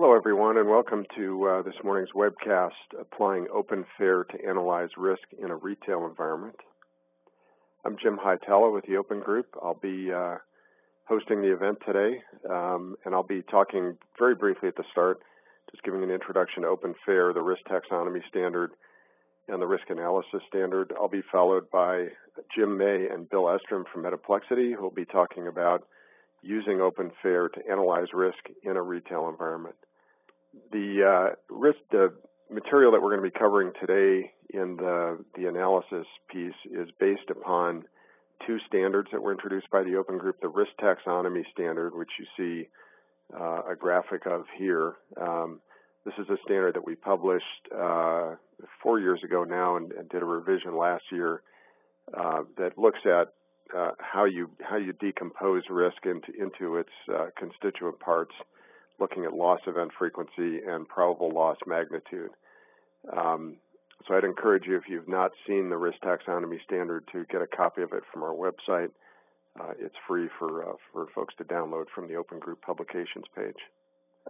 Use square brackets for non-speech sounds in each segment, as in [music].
Hello, everyone, and welcome to uh, this morning's webcast, Applying Open Fair to Analyze Risk in a Retail Environment. I'm Jim Hietala with the Open Group. I'll be uh, hosting the event today, um, and I'll be talking very briefly at the start, just giving an introduction to Open Fair, the risk taxonomy standard, and the risk analysis standard. I'll be followed by Jim May and Bill Estrem from Metaplexity, who will be talking about using Open Fair to analyze risk in a retail environment. The uh, risk, the material that we're going to be covering today in the, the analysis piece is based upon two standards that were introduced by the Open Group, the risk taxonomy standard, which you see uh, a graphic of here. Um, this is a standard that we published uh, four years ago now and, and, did a revision last year uh, that looks at uh, how you how you decompose risk into into its uh, constituent parts, looking at loss event frequency and probable loss magnitude. Um, so I'd encourage you, if you've not seen the risk taxonomy standard, to get a copy of it from our website. Uh, it's free for uh, for folks to download from the Open Group Publications page.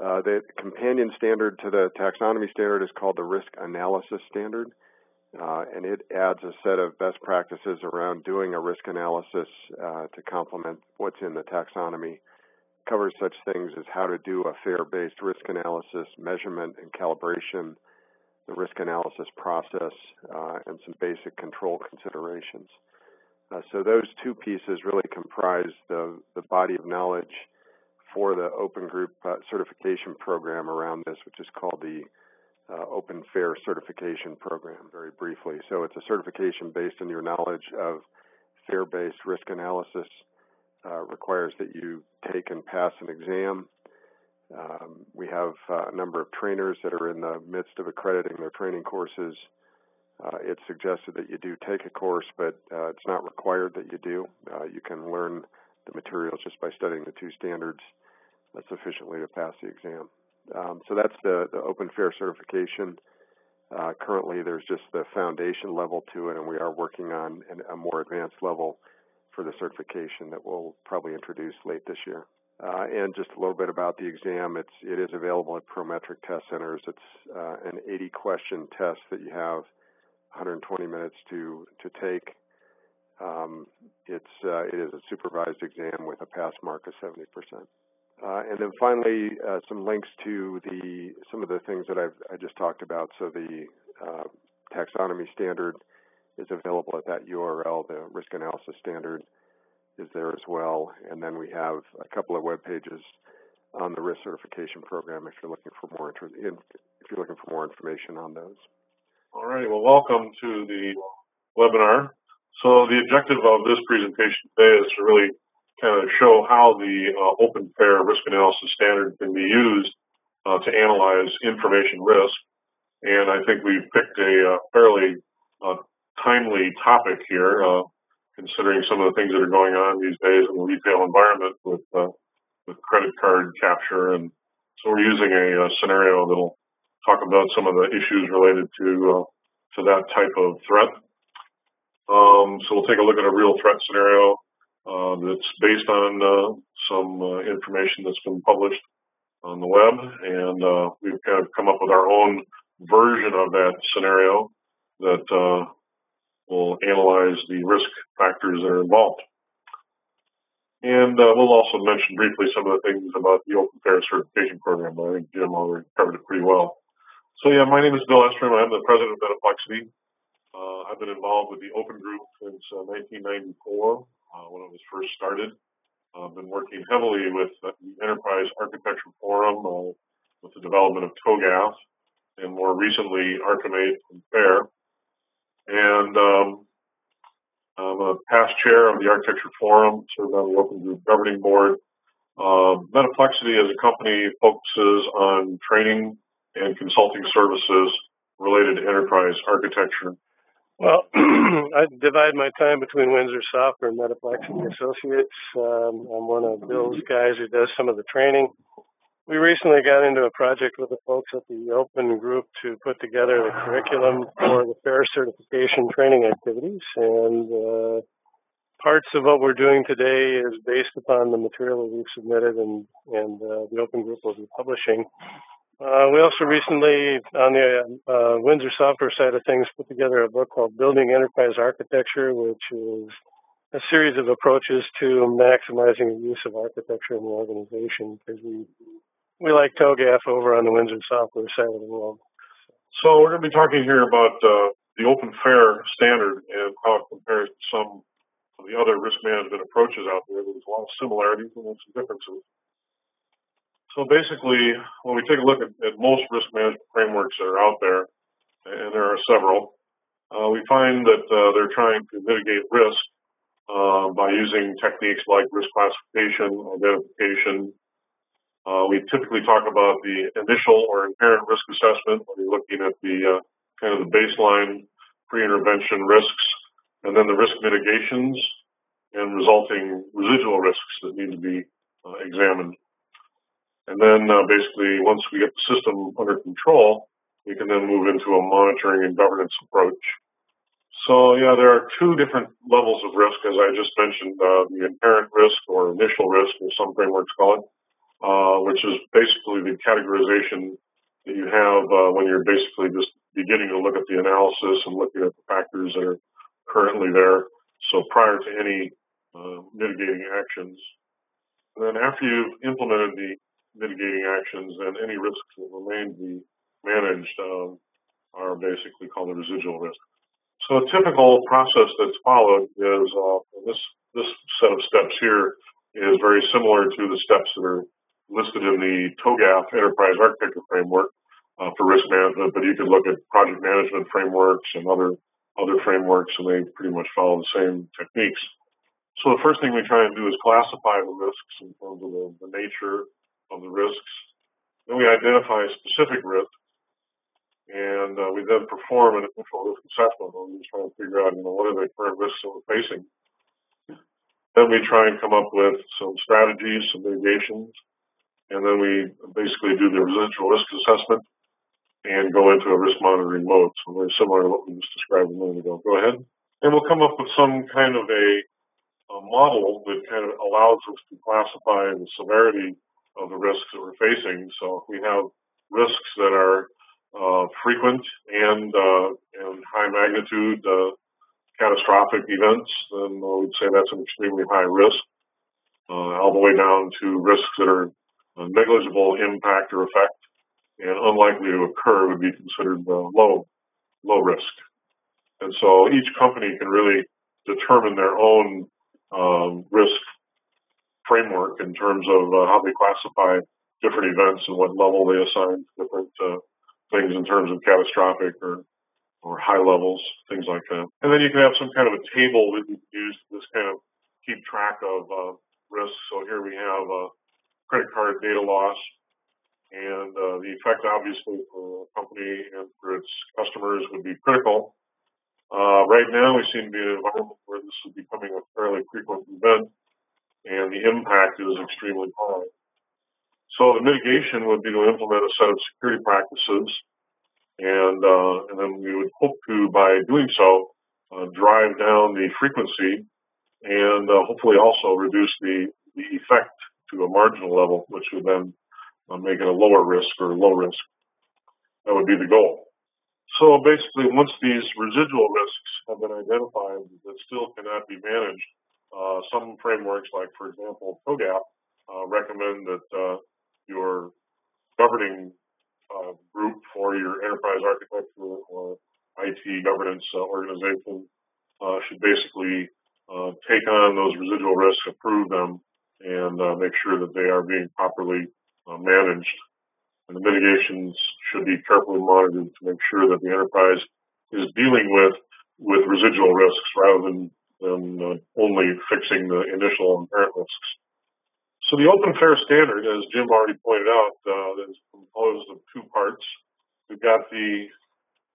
Uh, the companion standard to the taxonomy standard is called the Risk Analysis Standard. Uh, and it adds a set of best practices around doing a risk analysis uh, to complement what's in the taxonomy. Covers such things as how to do a fair-based risk analysis, measurement and calibration, the risk analysis process, uh, and some basic control considerations. Uh, so those two pieces really comprise the, the body of knowledge for the Open Group uh, certification program around this, which is called the uh, Open Fair Certification Program, very briefly. So it's a certification based on your knowledge of fair-based risk analysis. Uh, requires that you take and pass an exam. Um, we have uh, a number of trainers that are in the midst of accrediting their training courses. Uh, it's suggested that you do take a course, but uh, it's not required that you do. Uh, you can learn the materials just by studying the two standards sufficiently to pass the exam. Um, so that's the, the Open Fair certification. Currently, there's just the foundation level to it, and we are working on an, a more advanced level for the certification that we'll probably introduce late this year. Uh, and just a little bit about the exam. It's it is available at Prometric Test Centers. It's uh, an 80 question test that you have 120 minutes to to take. Um, it's uh, it is a supervised exam with a pass mark of 70 percent. Uh, and then finally, uh, some links to the some of the things that I've I just talked about. So the uh, taxonomy standard is available at that URL. The risk analysis standard is there as well. And then we have a couple of web pages on the risk certification program if you're looking for more if you're looking for more information on those. All right. Well, welcome to the webinar. So the objective of this presentation today is to really kind of show how the uh, open fair risk analysis standard can be used uh, to analyze information risk. And I think we've picked a uh, fairly uh, timely topic here, uh, considering some of the things that are going on these days in the retail environment with uh, with credit card capture. And so we're using a, a, scenario that'll talk about some of the issues related to to that type of threat. Um, so we'll take a look at a real threat scenario uh, that's based on uh, some uh, information that's been published on the web, and uh, we've kind of come up with our own version of that scenario that uh, will analyze the risk factors that are involved. And uh, we'll also mention briefly some of the things about the Open Fair certification program. I think Jim already covered it pretty well. So yeah, my name is Bill Estrem. I'm the president of Metaplexity. Uh, I've been involved with the Open Group since uh, 1994 uh, when it was first started. I've been working heavily with the Enterprise Architecture Forum uh, with the development of TOGAF and more recently Archimate and FAIR. And um, I'm a past chair of the Architecture Forum, served on the Open Group Governing Board. Uh, Metaplexity as a company focuses on training and consulting services related to enterprise architecture well, [clears throat] I divide my time between Windsor Software and Metaplexity Associates. Um, I'm one of Bill's guys who does some of the training. We recently got into a project with the folks at the Open Group to put together the curriculum for the FAIR certification training activities. And uh, parts of what we're doing today is based upon the material that we've submitted and, and uh, the Open Group will be publishing. Uh, we also recently, on the uh, Windsor software side of things, put together a book called Building Enterprise Architecture, which is a series of approaches to maximizing the use of architecture in the organization because we we like TOGAF over on the Windsor software side of the world. So we're going to be talking here about uh, the Open Fair standard and how it compares to some of the other risk management approaches out there. There's a lot of similarities and some differences. So basically, when we take a look at, at, most risk management frameworks that are out there, and there are several, uh, we find that uh, they're trying to mitigate risk uh, by using techniques like risk classification, identification. Uh, we typically talk about the initial or inherent risk assessment when you're looking at the uh, kind of the baseline pre-intervention risks, and then the risk mitigations and resulting residual risks that need to be uh, examined. And then uh, basically, once we get the system under control, we can then move into a monitoring and governance approach. So yeah, there are two different levels of risk, as I just mentioned, uh, the inherent risk or initial risk, as some frameworks call it, uh, which is basically the categorization that you have uh, when you're basically just beginning to look at the analysis and looking at the factors that are currently there. So prior to any uh, mitigating actions. And then after you've implemented the mitigating actions, and any risks that remain to be managed um, are basically called the residual risk. So a typical process that's followed is uh, this this set of steps here is very similar to the steps that are listed in the TOGAF Enterprise Architecture Framework uh, for risk management, but you could look at project management frameworks and other other frameworks, and they pretty much follow the same techniques. So the first thing we try and do is classify the risks in terms of the, the nature of the risks. Then we identify specific risk, and uh, we then perform an initial risk assessment where we try to figure out, you know, what are the current risks that we're facing. Then we try and come up with some strategies, some mitigations, and then we basically do the residual risk assessment and go into a risk monitoring mode. So very similar to what we just described a minute ago. Go ahead. And we'll come up with some kind of a, a model that kind of allows us to classify the severity of the risks that we're facing. So if we have risks that are uh, frequent and uh, and high magnitude uh, catastrophic events, then I would say that's an extremely high risk. Uh, all the way down to risks that are negligible impact or effect and unlikely to occur would be considered uh, low low risk. And so each company can really determine their own um, risk framework in terms of uh, how they classify different events and what level they assign different uh, things in terms of catastrophic or or high levels, things like that. And then you can have some kind of a table that you can use to just kind of keep track of uh, risks. So here we have uh, credit card data loss, and uh, the effect obviously for a company and for its customers would be critical. Uh, right now, we seem to be in an environment where this is becoming a fairly frequent event, and the impact is extremely high. So the mitigation would be to implement a set of security practices, and uh, and then we would hope to, by doing so, uh, drive down the frequency and uh, hopefully also reduce the the effect to a marginal level, which would then uh, make it a lower risk or low risk. That would be the goal. So basically, once these residual risks have been identified that still cannot be managed, uh, some frameworks, like for example TOGAF, uh, recommend that uh, your governing uh, group for your enterprise architecture or IT governance uh, organization should basically take on those residual risks, approve them, and make sure that they are being properly managed. And the mitigations should be carefully monitored to make sure that the enterprise is dealing with with residual risks rather than than uh, only fixing the initial and inherent risks. So the open fair standard, as Jim already pointed out, uh, is composed of two parts. We've got the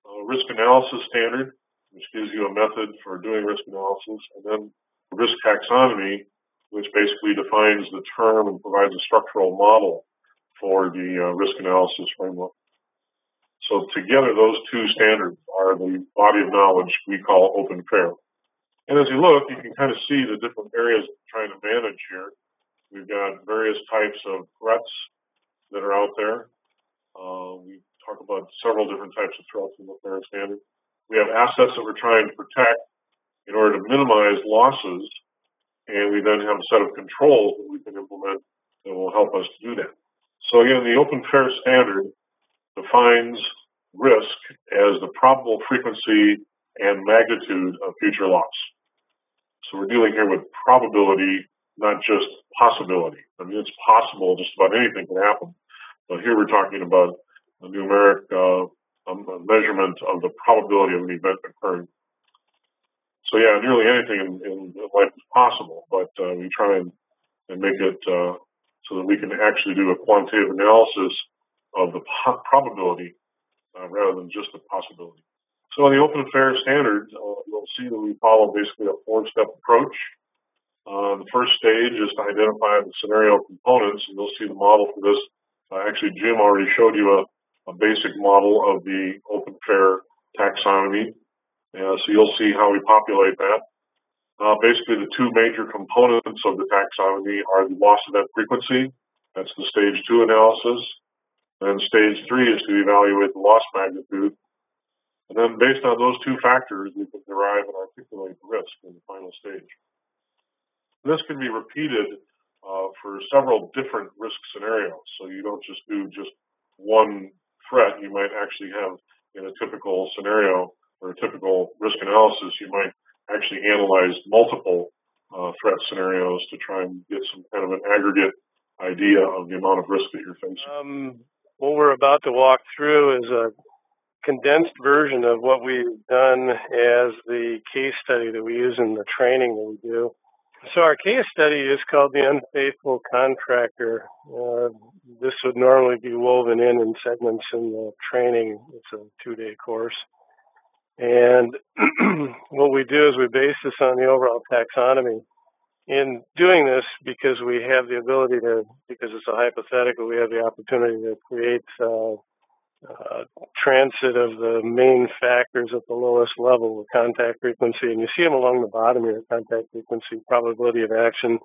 uh, risk analysis standard, which gives you a method for doing risk analysis, and then risk taxonomy, which basically defines the term and provides a structural model for the uh, risk analysis framework. So together, those two standards are the body of knowledge we call open fair. And as you look, you can kind of see the different areas we're trying to manage here. We've got various types of threats that are out there. Uh, we talk about several different types of threats in the FAIR standard. We have assets that we're trying to protect in order to minimize losses, and we then have a set of controls that we can implement that will help us do that. So again, the Open FAIR standard defines risk as the probable frequency and magnitude of future loss. So we're dealing here with probability, not just possibility. I mean, it's possible just about anything can happen, but here we're talking about a numeric uh, a measurement of the probability of an event occurring. So yeah, nearly anything in, in life is possible, but uh, we try and, and make it uh, so that we can actually do a quantitative analysis of the po probability uh, rather than just the possibility. So in the open fair standard, uh, you'll see that we follow basically a four-step approach. Uh, the first stage is to identify the scenario components, and you'll see the model for this. Uh, actually, Jim already showed you a, a basic model of the open fair taxonomy. Uh, so you'll see how we populate that. Uh, basically, the two major components of the taxonomy are the loss event frequency. That's the stage two analysis. And stage three is to evaluate the loss magnitude. And then based on those two factors, we can derive and articulate risk in the final stage. This can be repeated uh, for several different risk scenarios. So you don't just do just one threat. You might actually have in a typical scenario or a typical risk analysis, you might actually analyze multiple uh, threat scenarios to try and get some kind of an aggregate idea of the amount of risk that you're facing. Um, what we're about to walk through is a condensed version of what we've done as the case study that we use in the training that we do. So our case study is called the unfaithful contractor. Uh, this would normally be woven in in segments in the training. It's a two-day course. And [clears throat] what we do is we base this on the overall taxonomy in doing this, because we have the ability to, because it's a hypothetical, we have the opportunity to create uh, uh, transit of the main factors at the lowest level with contact frequency. And you see them along the bottom here, contact frequency, probability of action,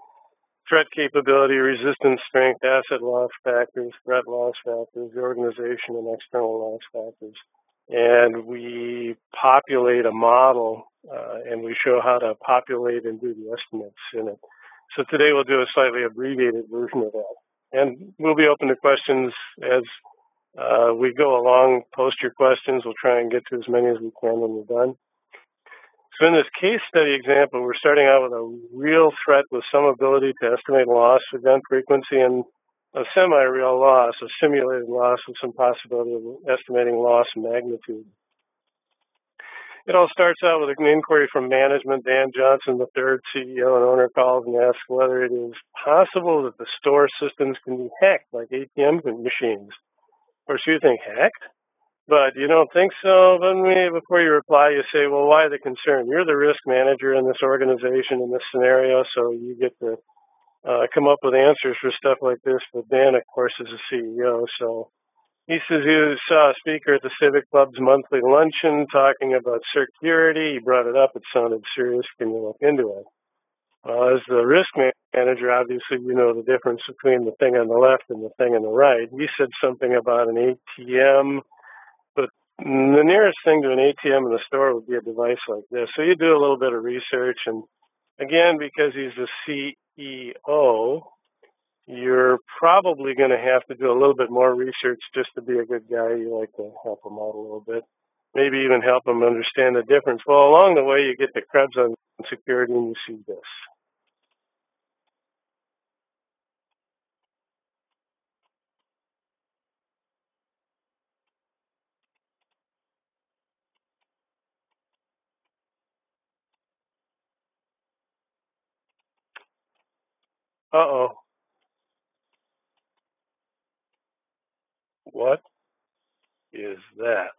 threat capability, resistance strength, asset loss factors, threat loss factors, the organization and external loss factors. And we populate a model uh, and we show how to populate and do the estimates in it. So today we'll do a slightly abbreviated version of that. And we'll be open to questions as uh, we go along. Post your questions. We'll try and get to as many as we can when we're done. So in this case study example, we're starting out with a real threat with some ability to estimate loss event frequency and a semi-real loss, a simulated loss with some possibility of estimating loss magnitude. It all starts out with an inquiry from management. Dan Johnson, the third CEO and owner, calls and asks whether it is possible that the store systems can be hacked like ATM machines. Of course, you think hacked, but you don't think so. But before you reply, you say, well, why the concern? You're the risk manager in this organization in this scenario, so you get to uh, come up with answers for stuff like this. But Dan, of course, is a CEO, so he says he saw a speaker at the Civic Club's monthly luncheon talking about security. He brought it up. It sounded serious. Can you look into it? Well, as the risk manager, obviously you know the difference between the thing on the left and the thing on the right. He said something about an ATM, but the nearest thing to an ATM in the store would be a device like this. So you do a little bit of research, and again, because he's the CEO, you're probably going to have to do a little bit more research just to be a good guy. You like to help them out a little bit, maybe even help him understand the difference. Well, along the way, you get the Krebs on security and you see this. Uh-oh. What is that?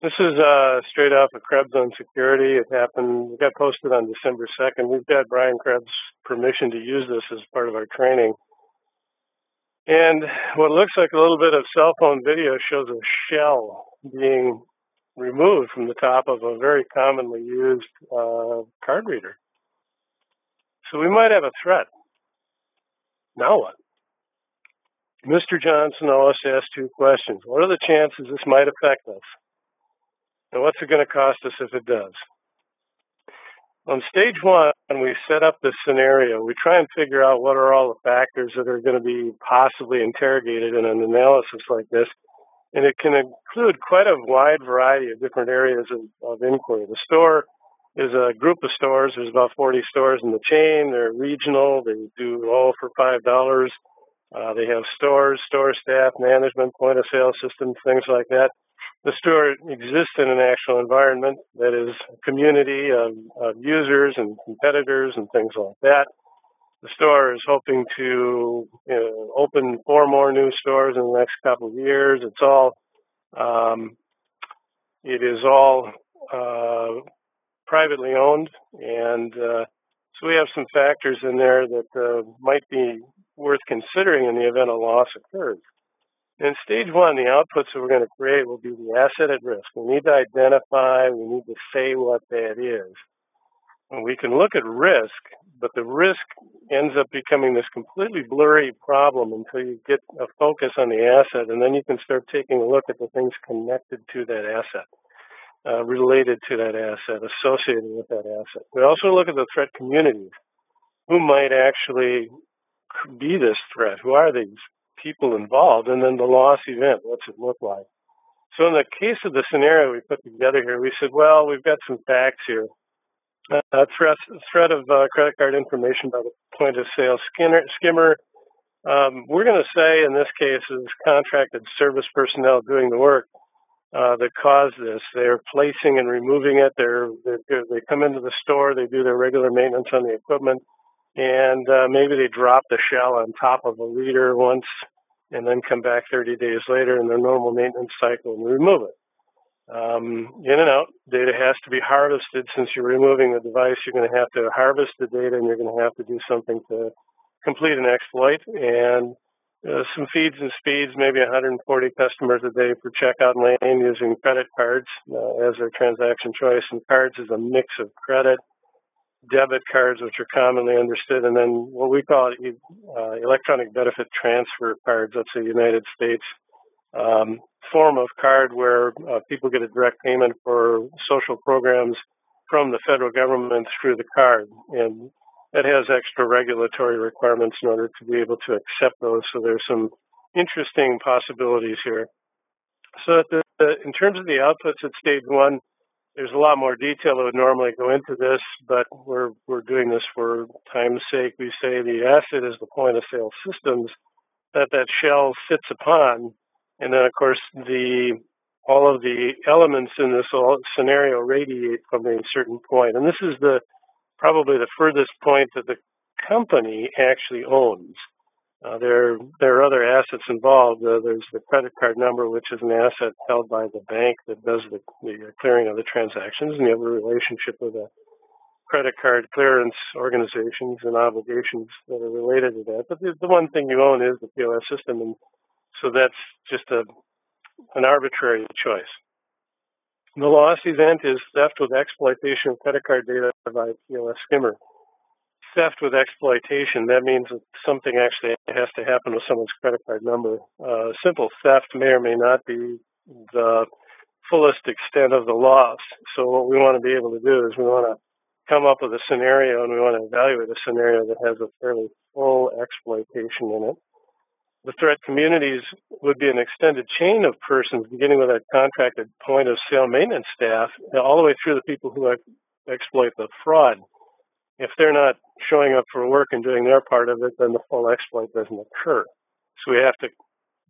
This is uh, straight off of Krebs on security. It happened, it got posted on December 2nd. We've got Brian Krebs' permission to use this as part of our training. And what looks like a little bit of cell phone video shows a shell being removed from the top of a very commonly used uh, card reader. So we might have a threat. Now what? Mr. Johnson always asks two questions. What are the chances this might affect us? And what's it going to cost us if it does? On stage one, when we set up this scenario, we try and figure out what are all the factors that are going to be possibly interrogated in an analysis like this. And it can include quite a wide variety of different areas of, of inquiry. The store is a group of stores. There's about 40 stores in the chain. They're regional. They do all for $5. Uh, they have stores, store staff, management, point of sale systems, things like that the store exists in an actual environment that is a community of, of users and competitors and things like that. The store is hoping to you know, open four more new stores in the next couple of years. It's all um, it is all uh, privately owned, and uh, so we have some factors in there that uh, might be worth considering in the event a loss occurs. In stage one, the outputs that we're going to create will be the asset at risk. We need to identify, we need to say what that is. And we can look at risk, but the risk ends up becoming this completely blurry problem until you get a focus on the asset, and then you can start taking a look at the things connected to that asset, uh, related to that asset, associated with that asset. We also look at the threat communities. Who might actually be this threat? Who are these people involved, and then the loss event. What's it look like? So in the case of the scenario we put together here, we said, well, we've got some facts here. Uh, threat, threat of uh, credit card information by the point of sale skimmer. skimmer. Um, we're going to say in this case is contracted service personnel doing the work uh, that cause this. They're placing and removing it. They're, they're, they come into the store. They do their regular maintenance on the equipment and uh, maybe they drop the shell on top of a reader once and then come back 30 days later in their normal maintenance cycle and remove it. Um, in and out, data has to be harvested. Since you're removing the device, you're going to have to harvest the data and you're going to have to do something to complete an exploit. And uh, some feeds and speeds, maybe 140 customers a day per checkout lane using credit cards uh, as their transaction choice. And cards is a mix of credit, debit cards, which are commonly understood, and then what we call uh, electronic benefit transfer cards. That's a United States um, form of card where uh, people get a direct payment for social programs from the federal government through the card, and that has extra regulatory requirements in order to be able to accept those. So there's some interesting possibilities here. So the, the, in terms of the outputs at stage one, there's a lot more detail that would normally go into this, but we're we're doing this for time's sake. We say the asset is the point of sale systems that that shell sits upon, and then of course the all of the elements in this scenario radiate from a certain point, and this is the probably the furthest point that the company actually owns. Uh, there, there are other assets involved. Uh, there's the credit card number, which is an asset held by the bank that does the, the clearing of the transactions, and you have a relationship with the credit card clearance organizations and obligations that are related to that. But the, the one thing you own is the POS system, and so that's just a an arbitrary choice. The loss event is theft with exploitation of credit card data by POS skimmer theft with exploitation, that means that something actually has to happen with someone's credit card number. Uh, simple theft may or may not be the fullest extent of the loss. So what we want to be able to do is we want to come up with a scenario and we want to evaluate a scenario that has a fairly full exploitation in it. The threat communities would be an extended chain of persons, beginning with a contracted point of sale maintenance staff, all the way through the people who exploit the fraud if they're not showing up for work and doing their part of it, then the full exploit doesn't occur. So we have to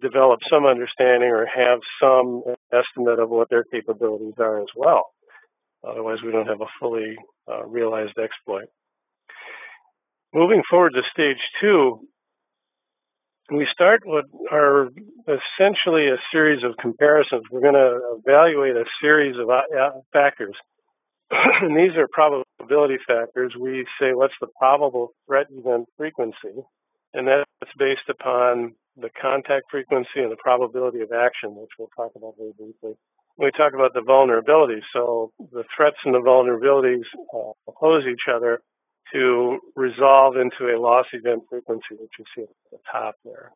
develop some understanding or have some estimate of what their capabilities are as well. Otherwise, we don't have a fully uh, realized exploit. Moving forward to stage two, we start what are essentially a series of comparisons. We're going to evaluate a series of uh, factors [clears throat] and these are probability factors. We say what's the probable threat event frequency, and that's based upon the contact frequency and the probability of action, which we'll talk about very briefly. We talk about the vulnerabilities. So the threats and the vulnerabilities uh, oppose each other to resolve into a loss event frequency, which you see at the top there.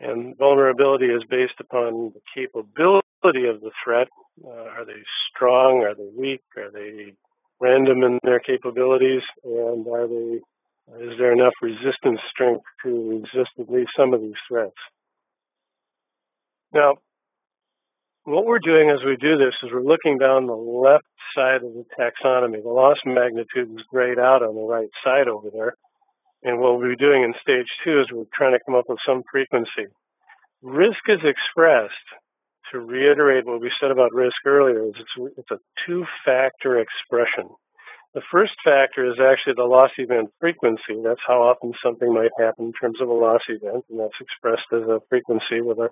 And vulnerability is based upon the capability of the threat. Uh, are they strong? Are they weak? Are they random in their capabilities? And are they, is there enough resistance strength to resist at least some of these threats? Now, what we're doing as we do this is we're looking down the left side of the taxonomy. The loss magnitude is grayed out on the right side over there. And what we'll be doing in stage two is we're trying to come up with some frequency. Risk is expressed, to reiterate what we said about risk earlier, is it's, it's a two-factor expression. The first factor is actually the loss event frequency. That's how often something might happen in terms of a loss event, and that's expressed as a frequency with a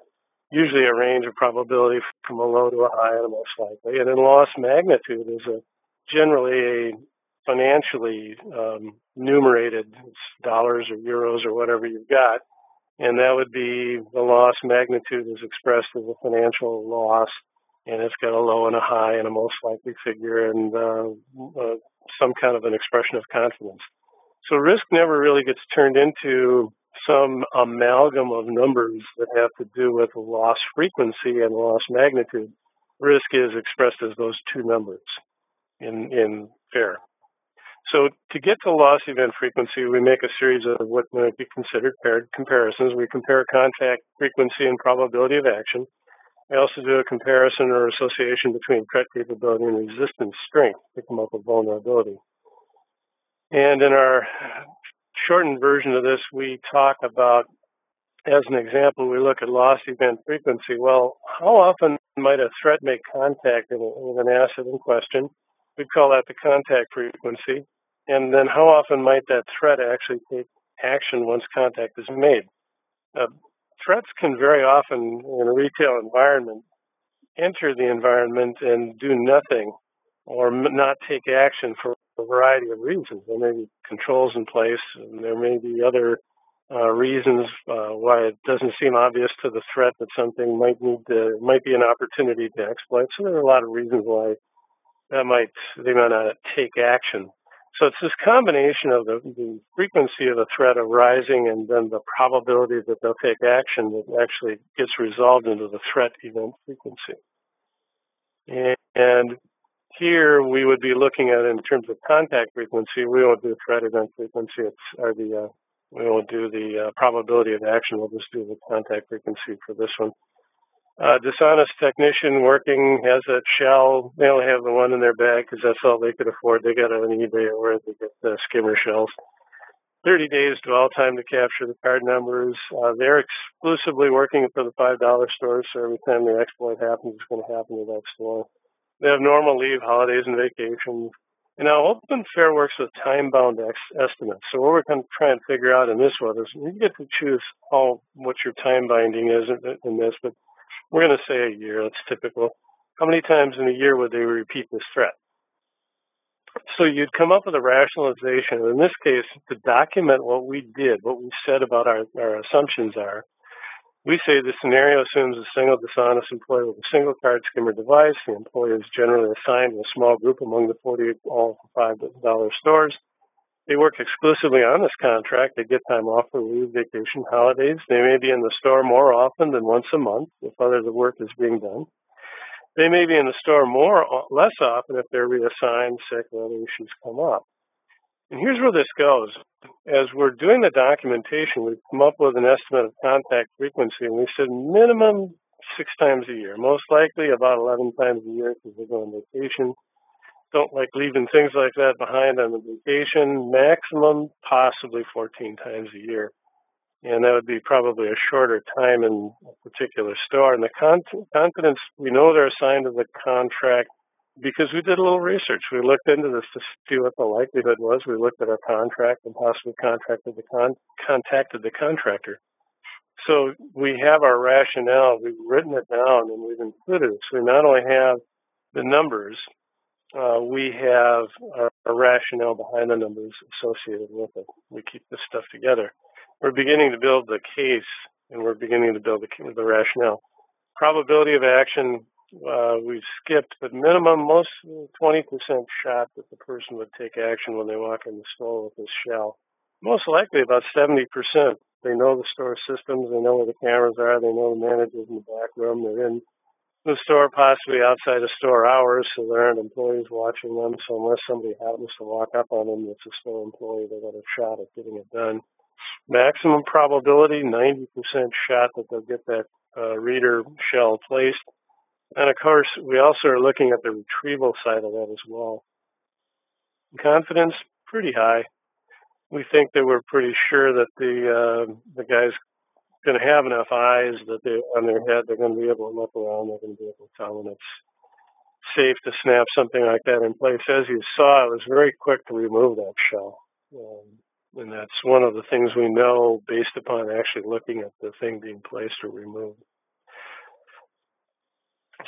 usually a range of probability from a low to a high, and a most likely. And then loss magnitude is a generally a financially um, numerated dollars or euros or whatever you've got, and that would be the loss magnitude is expressed as a financial loss, and it's got a low and a high and a most likely figure and uh, uh, some kind of an expression of confidence. So risk never really gets turned into some amalgam of numbers that have to do with loss frequency and loss magnitude. Risk is expressed as those two numbers in, in FAIR. So to get to loss event frequency, we make a series of what might be considered paired comparisons. We compare contact frequency and probability of action. We also do a comparison or association between threat capability and resistance strength to come up with vulnerability. And in our shortened version of this, we talk about, as an example, we look at loss event frequency. Well, how often might a threat make contact with an asset in question? We call that the contact frequency. And then how often might that threat actually take action once contact is made? Uh, threats can very often, in a retail environment, enter the environment and do nothing or not take action for a variety of reasons. There may be controls in place, and there may be other uh, reasons uh, why it doesn't seem obvious to the threat that something might need to might be an opportunity to exploit. So there are a lot of reasons why that might they might not take action. So it's this combination of the, the frequency of the threat arising and then the probability that they'll take action that actually gets resolved into the threat event frequency. And, and here we would be looking at in terms of contact frequency. We won't do threat event frequency. It's or the uh, we won't do the uh, probability of action. We'll just do the contact frequency for this one. Uh, dishonest technician working has a shell. They only have the one in their bag because that's all they could afford. They got it on eBay or they get the skimmer shells. 30 days dwell time to capture the card numbers. Uh, they're exclusively working for the $5 stores, so every time the exploit happens, it's going to happen to that store. They have normal leave, holidays, and vacations. And now Open Fair works with time-bound ex- estimates. So what we're going to try and figure out in this one is you get to choose how what your time binding is in this, but we're going to say a year. That's typical. How many times in a year would they repeat this threat? So you'd come up with a rationalization. In this case, to document what we did, what we said about our, our assumptions are, we say the scenario assumes a single dishonest employee with a single card skimmer device. The employee is generally assigned to a small group among the 40 all $5 stores. They work exclusively on this contract. They get time off for leave, vacation, holidays. They may be in the store more often than once a month if other work is being done. They may be in the store more or less often if they're reassigned, sick, or other issues come up. And here's where this goes. As we're doing the documentation, we've come up with an estimate of contact frequency, and we said minimum six times a year, most likely about 11 times a year because they go on vacation. Don't like leaving things like that behind on the vacation. Maximum, possibly 14 times a year. And that would be probably a shorter time in a particular store. And the con- confidence, we know they're assigned to the contract because we did a little research. We looked into this to see what the likelihood was. We looked at our contract and possibly contracted the con- contacted the contractor. So we have our rationale. We've written it down and we've included it. So we not only have the numbers, uh, we have a, a rationale behind the numbers associated with it. We keep this stuff together. We're beginning to build the case and we're beginning to build the, the rationale. Probability of action uh, we've skipped, but minimum, most 20% shot that the person would take action when they walk in the store with this shell. most likely about 70%. They know the store systems, they know where the cameras are, they know the managers in the back room, they're in the store, possibly outside of store hours, so there aren't employees watching them. So unless somebody happens to walk up on them that's a store employee, they got a shot at getting it done. Maximum probability, 90% shot that they'll get that uh, reader shell placed. And of course, we also are looking at the retrieval side of that as well. Confidence, pretty high. We think that we're pretty sure that the uh, the guy's going to have enough eyes that they on their head they're going to be able to look around. They're going to be able to tell when it's safe to snap something like that in place. As you saw, it was very quick to remove that shell. Um, and that's one of the things we know based upon actually looking at the thing being placed or removed.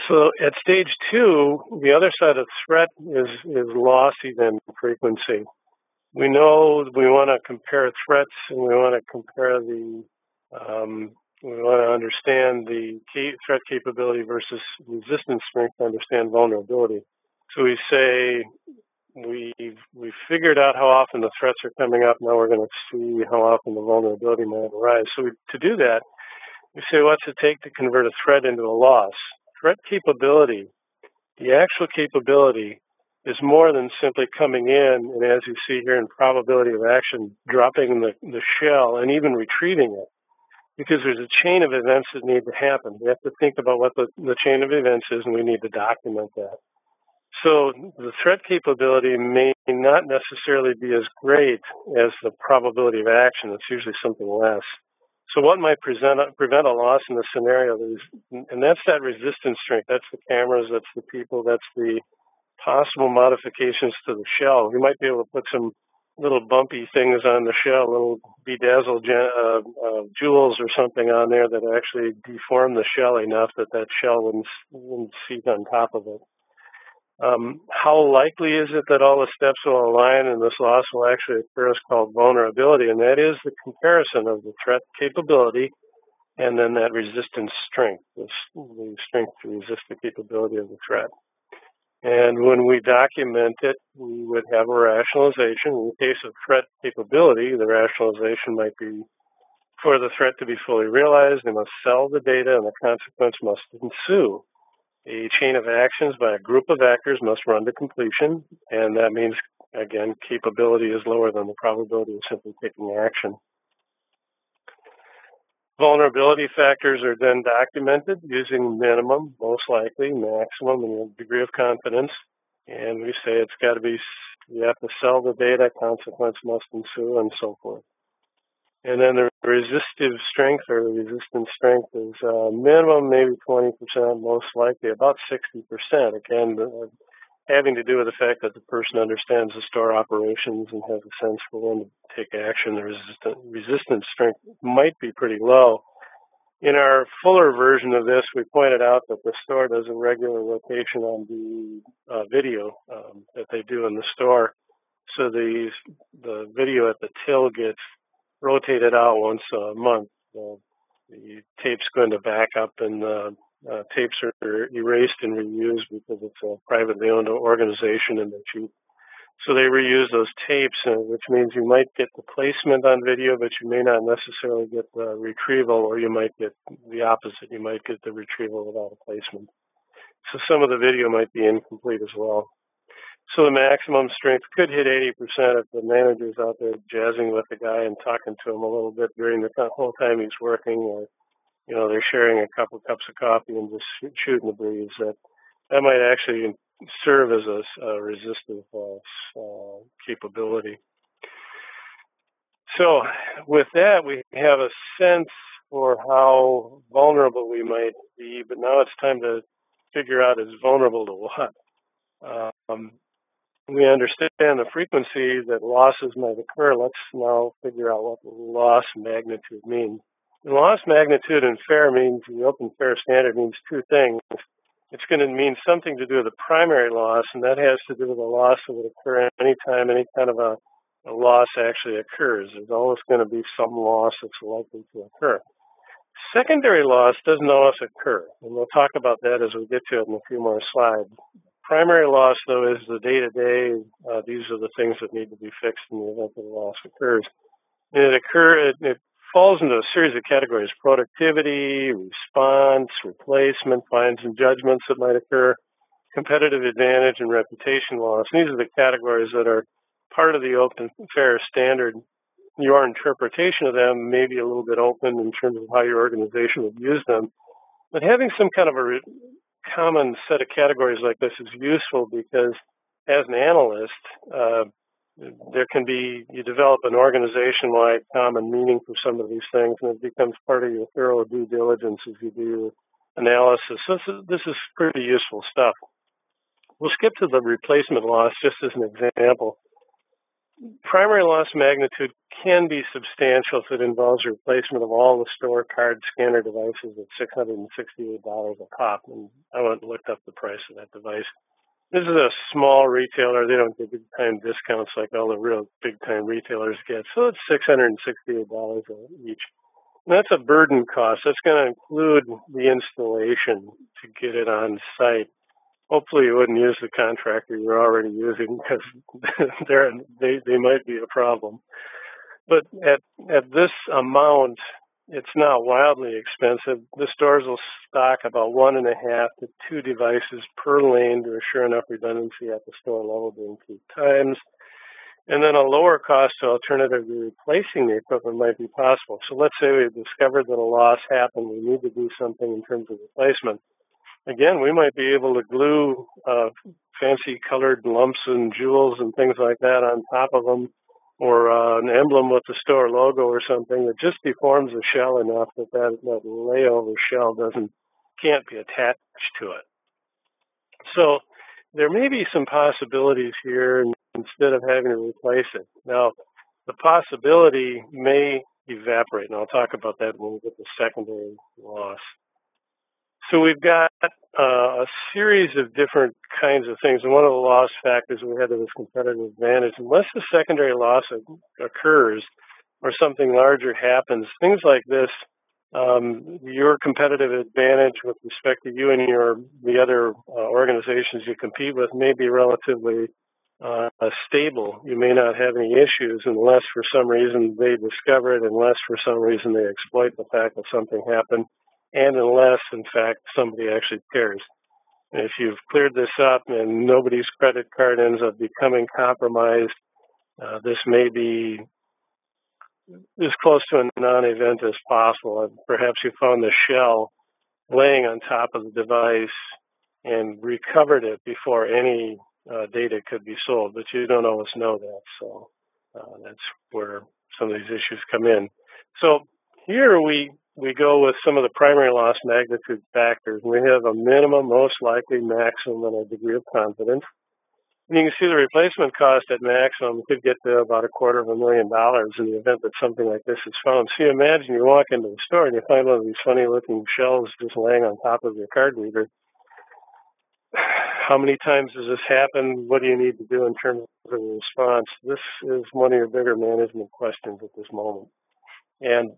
So at stage two, the other side of threat is, is loss event frequency. We know we want to compare threats and we want to compare the, um, we want to understand the threat capability versus resistance strength to understand vulnerability. So we say we've, we've figured out how often the threats are coming up. Now we're going to see how often the vulnerability might arise. So we, to do that, we say, what's it take to convert a threat into a loss? Threat capability, the actual capability is more than simply coming in and as you see here in probability of action, dropping the, the shell and even retrieving it. Because there's a chain of events that need to happen. We have to think about what the, the chain of events is and we need to document that. So the threat capability may not necessarily be as great as the probability of action. It's usually something less. So what might present, prevent a loss in the scenario? And that's that resistance strength. That's the cameras. That's the people. That's the possible modifications to the shell. We might be able to put some little bumpy things on the shell, little bedazzled uh, uh, jewels or something on there that actually deform the shell enough that that shell wouldn't, wouldn't seat on top of it. Um, how likely is it that all the steps will align and this loss will actually occur is called vulnerability, and that is the comparison of the threat capability and then that resistance strength, the, the strength to resist the capability of the threat. And when we document it, we would have a rationalization. In the case of threat capability, the rationalization might be for the threat to be fully realized, they must sell the data and the consequence must ensue. A chain of actions by a group of actors must run to completion, and that means, again, capability is lower than the probability of simply taking action. Vulnerability factors are then documented using minimum, most likely, maximum, and degree of confidence. And we say it's got to be, you have to sell the data, consequence must ensue, and so forth. And then the resistive strength or the resistance strength is uh, minimum maybe 20%, most likely about 60%. Again, uh, having to do with the fact that the person understands the store operations and has a sense for when to take action. The resistant, resistance strength might be pretty low. In our fuller version of this, we pointed out that the store does a regular rotation on the uh, video um, that they do in the store. So the the video at the till gets rotated out once a month. The tape's going to back up and uh, uh, tapes are erased and reused because it's a privately owned organization and they're cheap. So they reuse those tapes, uh, which means you might get the placement on video, but you may not necessarily get the retrieval, or you might get the opposite. You might get the retrieval without a placement. So some of the video might be incomplete as well. So the maximum strength could hit 80% if the manager's out there jazzing with the guy and talking to him a little bit during the whole time he's working, or you know they're sharing a couple cups of coffee and just shooting the breeze. That that might actually serve as a, a resistive uh, uh, capability. So with that, we have a sense for how vulnerable we might be, but now it's time to figure out is vulnerable to what. Um, we understand the frequency that losses might occur, let's now figure out what loss magnitude means. The loss magnitude in FAIR means, the open FAIR standard means two things. It's going to mean something to do with the primary loss, and that has to do with a loss that would occur anytime any kind of a, a loss actually occurs. There's always going to be some loss that's likely to occur. Secondary loss doesn't always occur, and we'll talk about that as we get to it in a few more slides primary loss, though, is the day to day. These are the things that need to be fixed in the event that a loss occurs. And it occur it, it falls into a series of categories: productivity, response, replacement, fines and judgments that might occur, competitive advantage, and reputation loss. And these are the categories that are part of the open fair standard. Your interpretation of them may be a little bit open in terms of how your organization would use them, but having some kind of a common set of categories like this is useful because as an analyst, uh, there can be, you develop an organization wide common meaning for some of these things, and it becomes part of your thorough due diligence as you do your analysis. So this is, this is pretty useful stuff. We'll skip to the replacement loss just as an example. Primary loss magnitude can be substantial if it involves replacement of all the store card scanner devices at $668 a pop. And I went and looked up the price of that device. This is a small retailer. They don't get big time discounts like all the real big time retailers get. So it's $668 each. And that's a burden cost. That's going to include the installation to get it on site. Hopefully you wouldn't use the contractor you're already using because [laughs] they're, they, they might be a problem. But at, at this amount, it's not wildly expensive. The stores will stock about one and a half to two devices per lane to assure enough redundancy at the store level during peak times. And then a lower cost alternative to replacing the equipment might be possible. So let's say we've discovered that a loss happened. We need to do something in terms of replacement. Again, we might be able to glue uh, fancy colored lumps and jewels and things like that on top of them or uh, an emblem with the store logo or something that just deforms the shell enough that that, that layover shell doesn't can't be attached to it. So there may be some possibilities here instead of having to replace it. Now, the possibility may evaporate, and I'll talk about that when we get to secondary loss. So we've got uh, a series of different kinds of things, and one of the loss factors we had was competitive advantage. Unless the secondary loss occurs or something larger happens, things like this, um, your competitive advantage with respect to you and your the other uh, organizations you compete with may be relatively uh, stable. You may not have any issues unless for some reason they discover it, unless for some reason they exploit the fact that something happened and unless, in fact, somebody actually cares. If you've cleared this up and nobody's credit card ends up becoming compromised, uh, this may be as close to a non-event as possible. And perhaps you found the shell laying on top of the device and recovered it before any uh, data could be sold, but you don't always know that. So uh, that's where some of these issues come in. So here we we go with some of the primary loss magnitude factors. We have a minimum, most likely, maximum, and a degree of confidence. And you can see the replacement cost at maximum could get to about a quarter of a million dollars in the event that something like this is found. So you imagine you walk into the store and you find one of these funny looking shells just laying on top of your card reader. How many times does this happen? What do you need to do in terms of response? This is one of your bigger management questions at this moment. And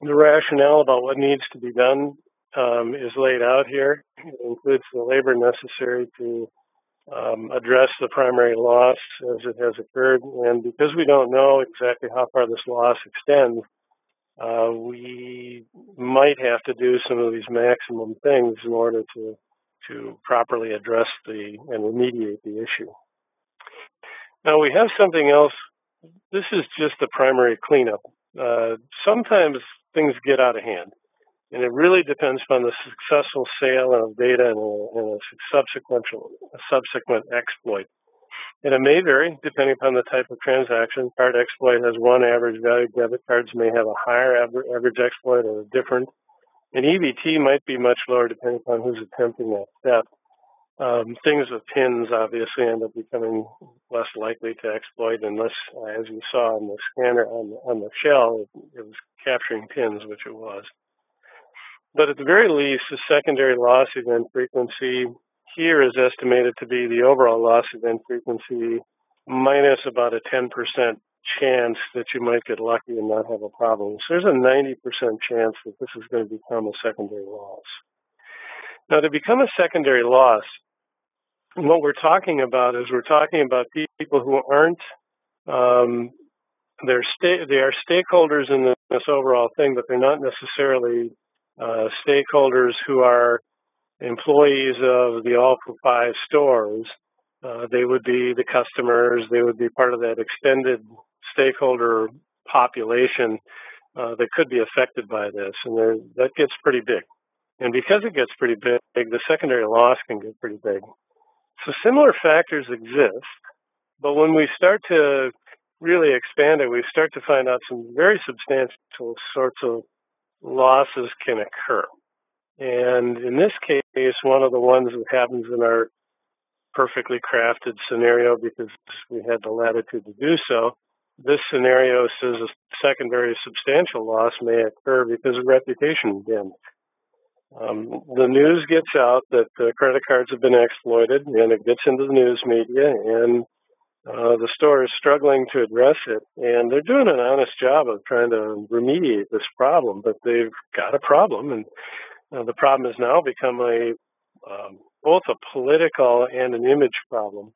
the rationale about what needs to be done um, is laid out here. It includes the labor necessary to um, address the primary loss as it has occurred. And because we don't know exactly how far this loss extends, uh, we might have to do some of these maximum things in order to to properly address the and remediate the issue. Now we have something else. This is just the primary cleanup. Uh, sometimes things get out of hand. And it really depends on the successful sale of data and a, and a subsequent, a subsequent exploit. And it may vary depending upon the type of transaction. Card exploit has one average value. Debit cards may have a higher average exploit or a different. And EBT might be much lower depending upon who's attempting that step. Um, things with pins obviously end up becoming less likely to exploit unless, as you saw on the scanner on the, on the shell, it, it was capturing pins, which it was. But at the very least, the secondary loss event frequency here is estimated to be the overall loss event frequency minus about a 10% chance that you might get lucky and not have a problem. So there's a 90% chance that this is going to become a secondary loss. Now, to become a secondary loss, what we're talking about is we're talking about people who aren't um, they're sta- they are stakeholders in this overall thing, but they're not necessarily uh, stakeholders who are employees of the all five stores. Uh, they would be the customers. They would be part of that extended stakeholder population uh, that could be affected by this, and that gets pretty big. And because it gets pretty big, the secondary loss can get pretty big. So similar factors exist, but when we start to really expand it, we start to find out some very substantial sorts of losses can occur. And in this case, one of the ones that happens in our perfectly crafted scenario because we had the latitude to do so, this scenario says a secondary substantial loss may occur because of reputation damage. Um, the news gets out that the credit cards have been exploited, and it gets into the news media, and uh, the store is struggling to address it, and they're doing an honest job of trying to remediate this problem, but they've got a problem, and uh, the problem has now become a um, both a political and an image problem.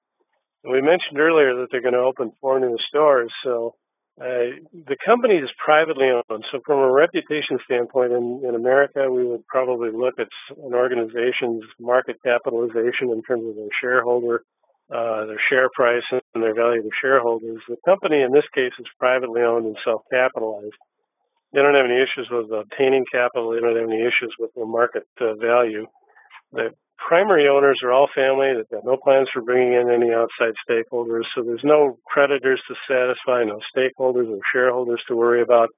And we mentioned earlier that they're going to open four new stores, so uh, the company is privately owned. So, from a reputation standpoint, in, in America, we would probably look at an organization's market capitalization in terms of their shareholder uh, their share price and their value to shareholders. The company in this case is privately owned and self-capitalized. They don't have any issues with obtaining capital. They don't have any issues with their market uh, value. The primary owners are all family. They've got no plans for bringing in any outside stakeholders. So there's no creditors to satisfy, no stakeholders or shareholders to worry about.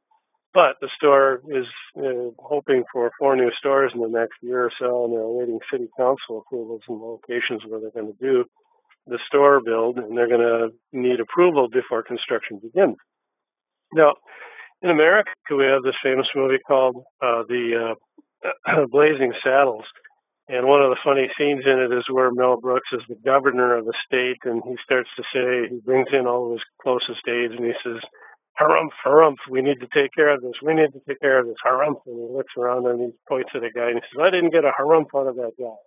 But the store is uh, hoping for four new stores in the next year or so, and they're awaiting city council approvals and locations where they're going to do the store build, and they're going to need approval before construction begins. Now, in America, we have this famous movie called uh, the uh, [clears throat] Blazing Saddles, and one of the funny scenes in it is where Mel Brooks is the governor of the state, and he starts to say he brings in all of his closest aides, and he says, "Harumph, harumph, we need to take care of this. We need to take care of this. Harumph." And he looks around and he points at a guy and he says, "I didn't get a harumph out of that guy."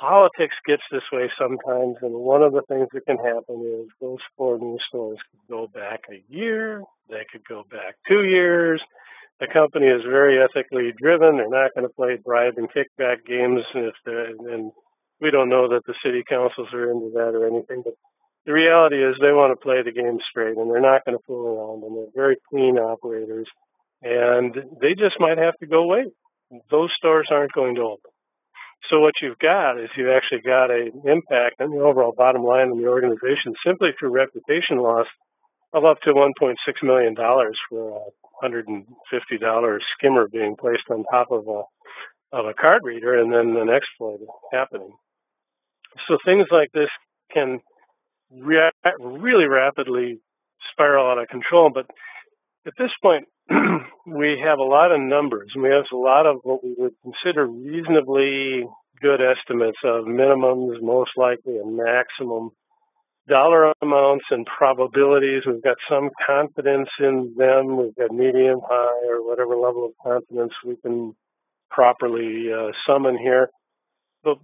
Politics gets this way sometimes, and one of the things that can happen is those four new stores could go back a year, they could go back two years. The company is very ethically driven. They're not going to play bribe and kickback games, if and we don't know that the city councils are into that or anything. But the reality is they want to play the game straight, and they're not going to fool around. And they're very clean operators, and they just might have to go wait. Those stores aren't going to open. So what you've got is you've actually got an impact on the overall bottom line of the organization simply through reputation loss of up to $1.6 million for a $150 skimmer being placed on top of a of a card reader and then an exploit happening. So things like this can rea- really rapidly spiral out of control. But at this point, [clears throat] we have a lot of numbers we have a lot of what we would consider reasonably good estimates of minimums, most likely, a maximum dollar amounts and probabilities. We've got some confidence in them. We've got medium, high, or whatever level of confidence we can properly uh, summon here. But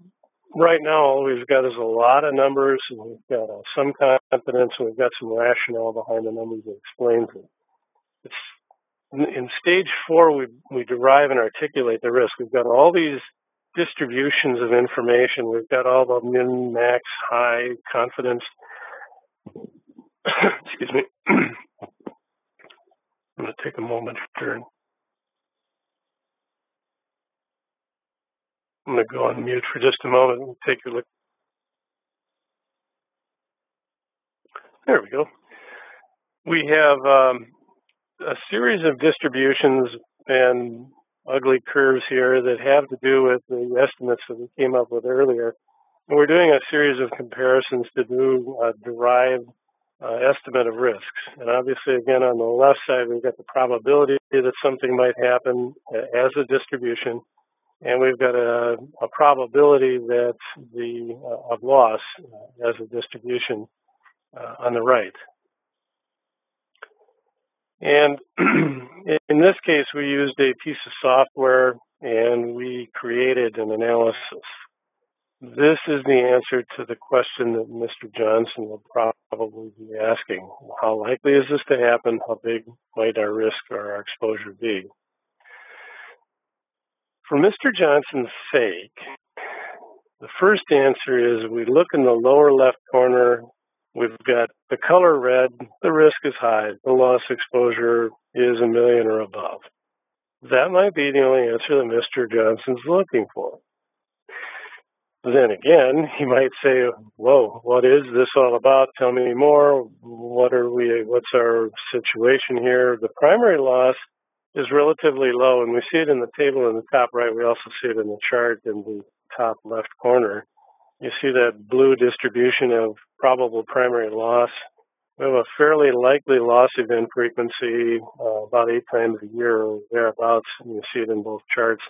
right now, all we've got is a lot of numbers, and we've got uh, some confidence, and we've got some rationale behind the numbers that explains it. It's in stage four, we, we derive and articulate the risk. We've got all these distributions of information. We've got all the min, max, high confidence. [coughs] Excuse me. [coughs] I'm going to take a moment here. I'm going to go on mute for just a moment and take a look. There we go. We have um, a series of distributions and ugly curves here that have to do with the estimates that we came up with earlier. And we're doing a series of comparisons to do a derived uh, estimate of risks. And obviously, again, on the left side, we've got the probability that something might happen as a distribution. And we've got a, a probability that the uh, of loss uh, as a distribution uh, on the right. And [clears throat] in this case, we used a piece of software and we created an analysis. This is the answer to the question that Mr. Johnson will probably be asking, how likely is this to happen? How big might our risk or our exposure be? For Mr. Johnson's sake, the first answer is we look in the lower left corner. We've got the color red. The risk is high. The loss exposure is a million or above. That might be the only answer that Mr. Johnson's looking for. Then again, he might say, "Whoa, what is this all about? Tell me more. What are we? What's our situation here?" The primary loss is relatively low, and we see it in the table in the top right. We also see it in the chart in the top left corner. You see that blue distribution of probable primary loss. We have a fairly likely loss event frequency, uh, about eight times a year or thereabouts, and you see it in both charts.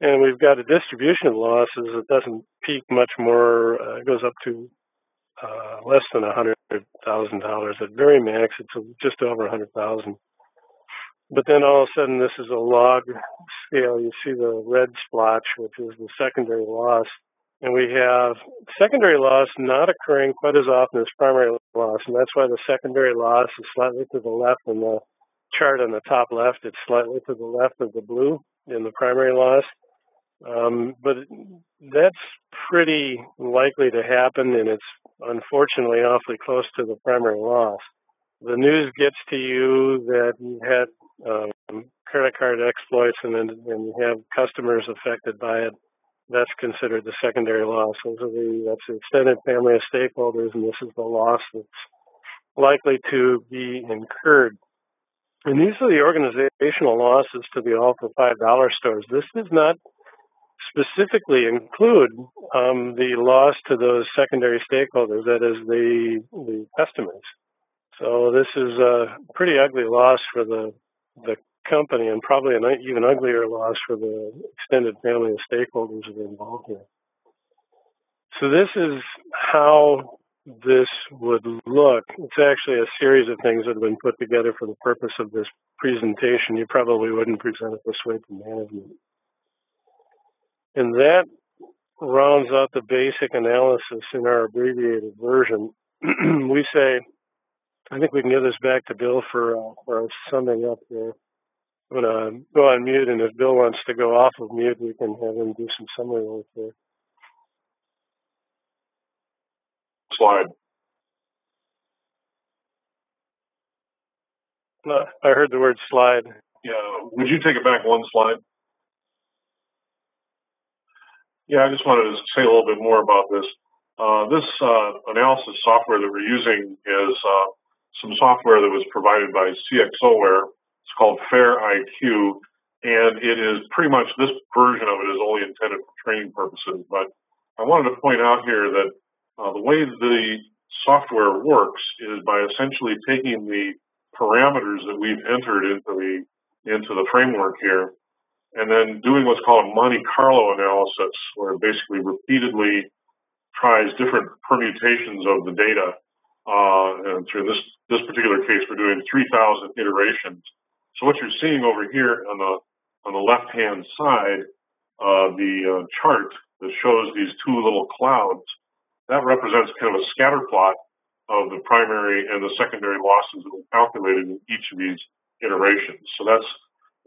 And we've got a distribution of losses that doesn't peak much more. Uh, it goes up to uh, less than a hundred thousand dollars at very max. It's just over a hundred thousand. But then all of a sudden, this is a log scale. You see the red splotch, which is the secondary loss, and we have secondary loss not occurring quite as often as primary loss, and that's why the secondary loss is slightly to the left in the chart on the top left. It's slightly to the left of the blue in the primary loss. Um, but that's pretty likely to happen, and it's unfortunately awfully close to the primary loss. The news gets to you that you had um, credit card exploits and, and you have customers affected by it. That's considered the secondary loss. Those are the that's the extended family of stakeholders, and this is the loss that's likely to be incurred. And these are the organizational losses to the all for five dollar stores. This does not specifically include um, the loss to those secondary stakeholders, that is the the customers. So this is a pretty ugly loss for the the company, and probably an even uglier loss for the extended family of stakeholders that are involved here. So this is how this would look. It's actually a series of things that have been put together for the purpose of this presentation. You probably wouldn't present it this way to management. And that rounds out the basic analysis in our abbreviated version. [clears throat] we say, I think we can give this back to Bill for, uh, for summing up here. I'm going to go on mute, and if Bill wants to go off of mute, we can have him do some summary work there. Slide. Uh, I heard the word slide. Yeah, would you take it back one slide? Yeah, I just wanted to say a little bit more about this. Uh, this uh, analysis software that we're using is uh, some software that was provided by CXOware. It's called Fair IQ, and it is pretty much this version of it is only intended for training purposes. But I wanted to point out here that uh, the way the software works is by essentially taking the parameters that we've entered into the into the framework here and then doing what's called a Monte Carlo analysis, where it basically repeatedly tries different permutations of the data. Uh, and through this this particular case, we're doing 3,000 iterations. So what you're seeing over here on the on the left hand side, uh, the uh, chart that shows these two little clouds, that represents kind of a scatter plot of the primary and the secondary losses that we calculated in each of these iterations. So that's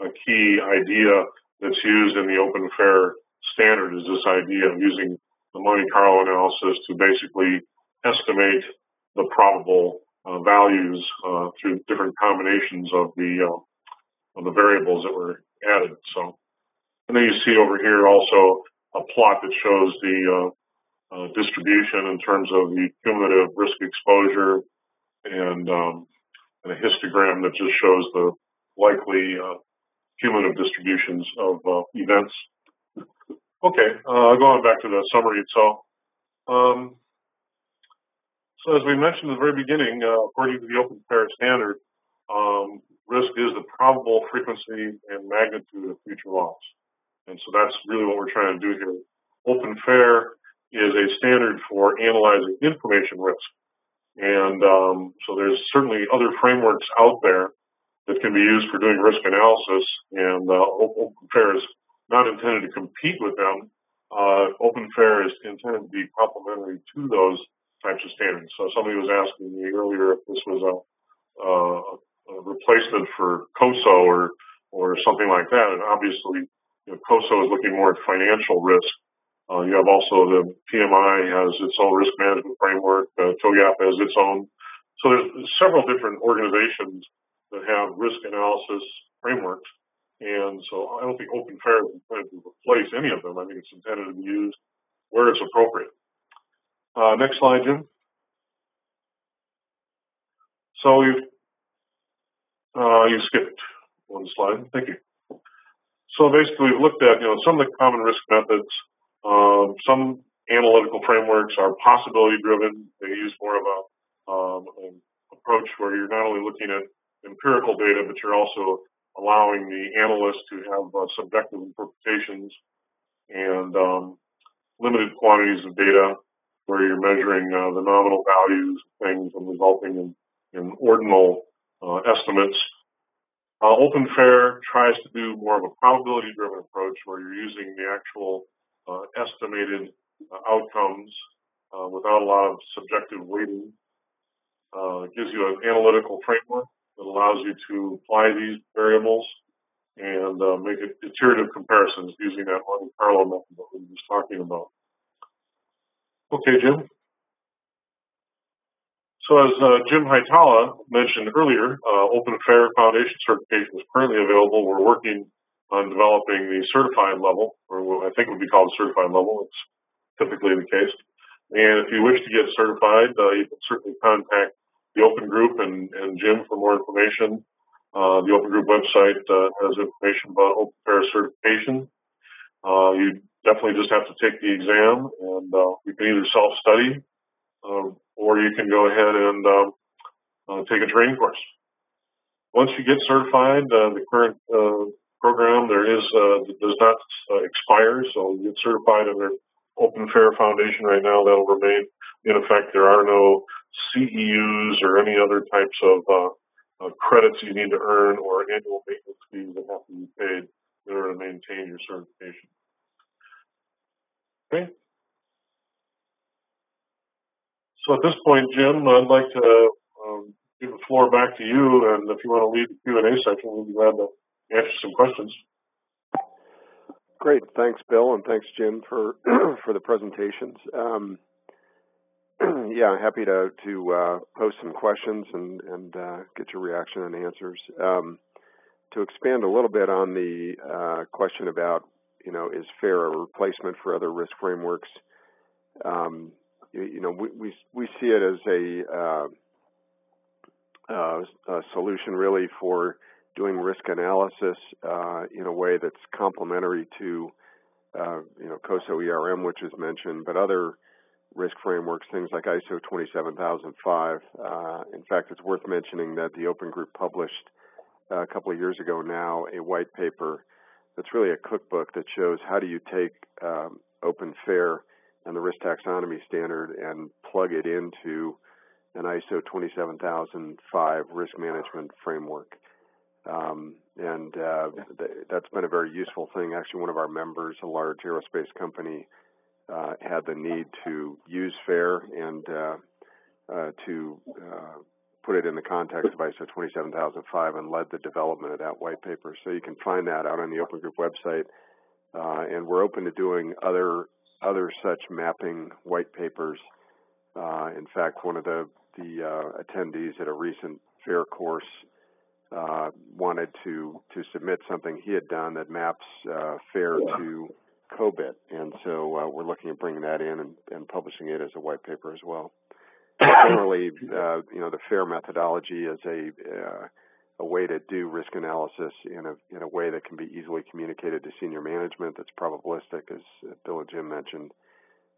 a key idea that's used in the open fair standard is this idea of using the Monte Carlo analysis to basically estimate the probable uh, values uh, through different combinations of the uh, of the variables that were added. So, and then you see over here also a plot that shows the uh, uh, distribution in terms of the cumulative risk exposure and, um, and a histogram that just shows the likely uh, cumulative distributions of uh, events. Okay, uh, going back to the summary itself. Um, so as we mentioned at the very beginning, uh, according to the Open Fair standard, um, risk is the probable frequency and magnitude of future loss. And so that's really what we're trying to do here. Open Fair is a standard for analyzing information risk. And um, so there's certainly other frameworks out there that can be used for doing risk analysis. And uh, Open Fair is not intended to compete with them. Uh, Open Fair is intended to be complementary to those types of standards. So somebody was asking me earlier if this was a, uh, replacement for COSO or or something like that. And obviously, you know, COSO is looking more at financial risk. Uh, you have also the PMI has its own risk management framework. Uh, TOGAF has its own. So there's several different organizations that have risk analysis frameworks. And so I don't think open fair is intended to replace any of them. I think it's intended to be used where it's appropriate. Uh, next slide, Jim. So we've, uh, you skipped one slide. Thank you. So basically, we've looked at, you know, some of the common risk methods. Um, some analytical frameworks are possibility driven. They use more of a um, approach where you're not only looking at empirical data, but you're also allowing the analyst to have uh, subjective interpretations and um, limited quantities of data where you're measuring uh, the nominal values of things and resulting in, in ordinal uh, estimates. Uh, Open Fair tries to do more of a probability driven approach where you're using the actual uh, estimated uh, outcomes uh, without a lot of subjective weighting. it gives you an analytical framework that allows you to apply these variables and make iterative comparisons using that Monte Carlo method that we were just talking about. Okay, Jim. So as uh, Jim Hietala mentioned earlier, uh, Open Fair Foundation certification is currently available. We're working on developing the certified level, or what I think would be called certified level. It's typically the case. And if you wish to get certified, uh, you can certainly contact the Open Group and, and Jim for more information. Uh, the Open Group website uh, has information about Open Fair certification. Uh, you definitely just have to take the exam, and uh, you can either self-study uh, or you can go ahead and um, uh, take a training course. Once you get certified, uh, the current uh, program there is uh, does not expire, so you get certified under Open Fair Foundation right now. That'll remain in effect. There are no CEUs or any other types of credits you need to earn or annual maintenance fees that have to be paid in order to maintain your certification. Okay. So at this point, Jim, I'd like to um, give the floor back to you, and if you want to lead the Q&A section, we'd be glad to answer some questions. Great, thanks, Bill, and thanks, Jim, for [clears throat] for the presentations. Um, [clears throat] yeah, happy to to uh, post some questions and and uh, get your reaction and answers. Um, to expand a little bit on the uh, question about, you know, is fair a replacement for other risk frameworks? Um, you, know, we, we, we see it as a, uh, uh, a solution really for doing risk analysis uh, in a way that's complementary to, uh, you know, COSO ERM, which is mentioned, but other risk frameworks, things like ISO 27005. Uh, in fact, it's worth mentioning that the Open Group published a couple of years ago now a white paper that's really a cookbook that shows how do you take um, open fair and the risk taxonomy standard and plug it into an ISO 27005 risk management framework. Um, and uh, th- that's been a very useful thing. Actually, one of our members, a large aerospace company, uh, had the need to use FAIR and uh, uh to uh, put it in the context of ISO 27005 and led the development of that white paper. So you can find that out on the Open Group website. Uh, and we're open to doing other other such mapping white papers. Uh, in fact, one of the the uh, attendees at a recent fair course uh, wanted to to submit something he had done that maps uh, fair to COBIT, and so uh, we're looking at bringing that in and, and publishing it as a white paper as well. [coughs] Generally, uh, you know, the FAIR methodology is a uh, a way to do risk analysis in a in a way that can be easily communicated to senior management. That's probabilistic, as Bill and Jim mentioned,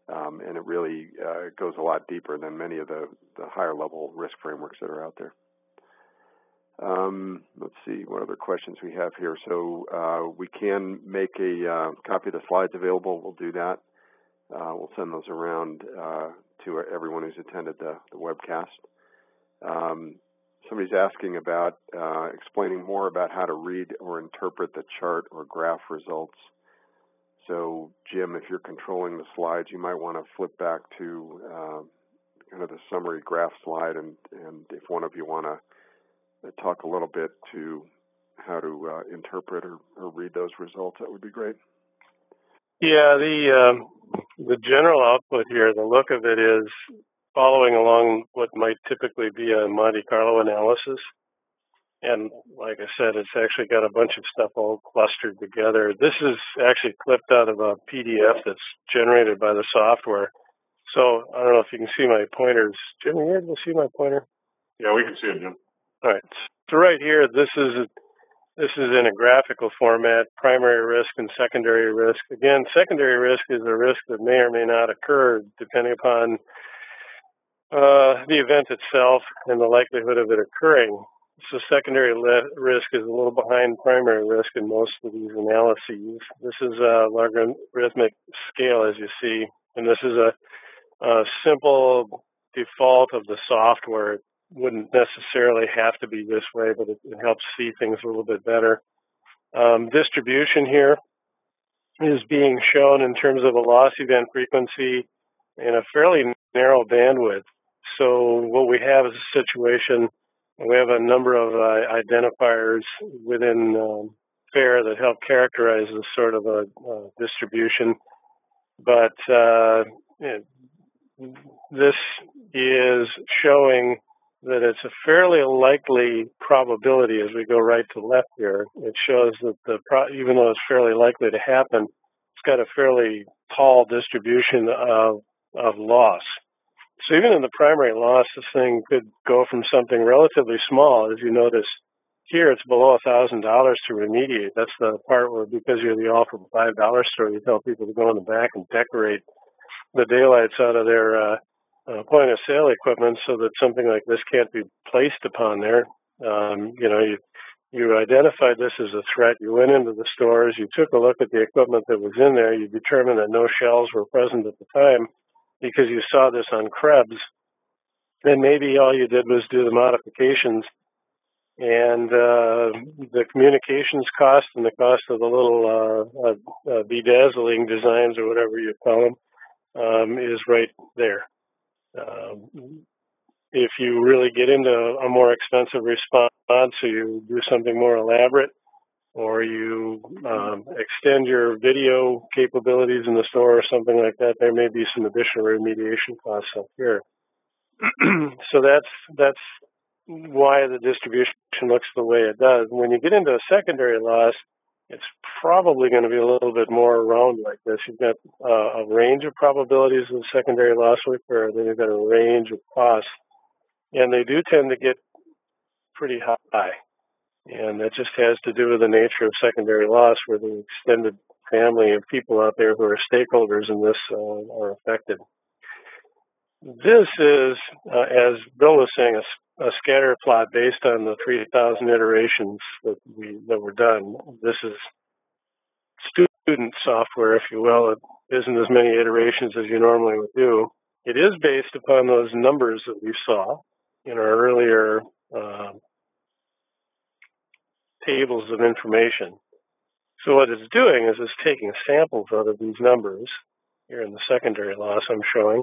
um, and it really uh, goes a lot deeper than many of the the higher level risk frameworks that are out there. Um, let's see what other questions we have here. So uh, we can make a uh, copy of the slides available. We'll do that. Uh, we'll send those around uh, to everyone who's attended the, the webcast. Um, somebody's asking about uh, explaining more about how to read or interpret the chart or graph results. So, Jim, if you're controlling the slides, you might want to flip back to uh, kind of the summary graph slide, and, and if one of you want to talk a little bit to how to uh, interpret or, or, read those results, that would be great. Yeah, the um, the general output here, the look of it is following along what might typically be a Monte Carlo analysis. And like I said, it's actually got a bunch of stuff all clustered together. This is actually clipped out of a PDF that's generated by the software. So I don't know if you can see my pointers. Jim, are you able to see my pointer? Yeah, we can see it, Jim. All right. So right here, this is this is in a graphical format, primary risk and secondary risk. Again, secondary risk is a risk that may or may not occur depending upon uh, the event itself and the likelihood of it occurring. So secondary le- risk is a little behind primary risk in most of these analyses. This is a logarithmic scale, as you see, and this is a, a simple default of the software. It wouldn't necessarily have to be this way, but it, it helps see things a little bit better. Um, distribution here is being shown in terms of a loss event frequency in a fairly narrow bandwidth. So what we have is a situation we have a number of uh, identifiers within um, FAIR that help characterize this sort of a uh, distribution. But uh, this is showing that it's a fairly likely probability as we go right to left here. It shows that the pro- even though it's fairly likely to happen, it's got a fairly tall distribution of of loss. So even in the primary loss, this thing could go from something relatively small, as you notice here, it's below a thousand dollars to remediate. That's the part where, because you're the all for five dollar store, you tell people to go in the back and decorate the daylights out of their uh, uh, point of sale equipment so that something like this can't be placed upon there. Um, you know, you you identified this as a threat. You went into the stores. You took a look at the equipment that was in there. You determined that no shells were present at the time because you saw this on Krebs, then maybe all you did was do the modifications and uh, the communications cost and the cost of the little uh, uh, uh, bedazzling designs or whatever you call them um, is right there. Um, if you really get into a more expensive response, or you do something more elaborate, or you um, extend your video capabilities in the store or something like that, there may be some additional remediation costs up here. [clears throat] so that's that's why the distribution looks the way it does. When you get into a secondary loss, it's probably going to be a little bit more around like this. You've got uh, a range of probabilities of secondary loss occur, then you've got a range of costs, and they do tend to get pretty high. And that just has to do with the nature of secondary loss, where the extended family of people out there who are stakeholders in this uh, are affected. This is, uh, as Bill was saying, a, a, scatter plot based on the 3,000 iterations that we that were done. This is student software, if you will. It isn't as many iterations as you normally would do. It is based upon those numbers that we saw in our earlier uh, tables of information. So what it's doing is it's taking samples out of these numbers here in the secondary loss I'm showing,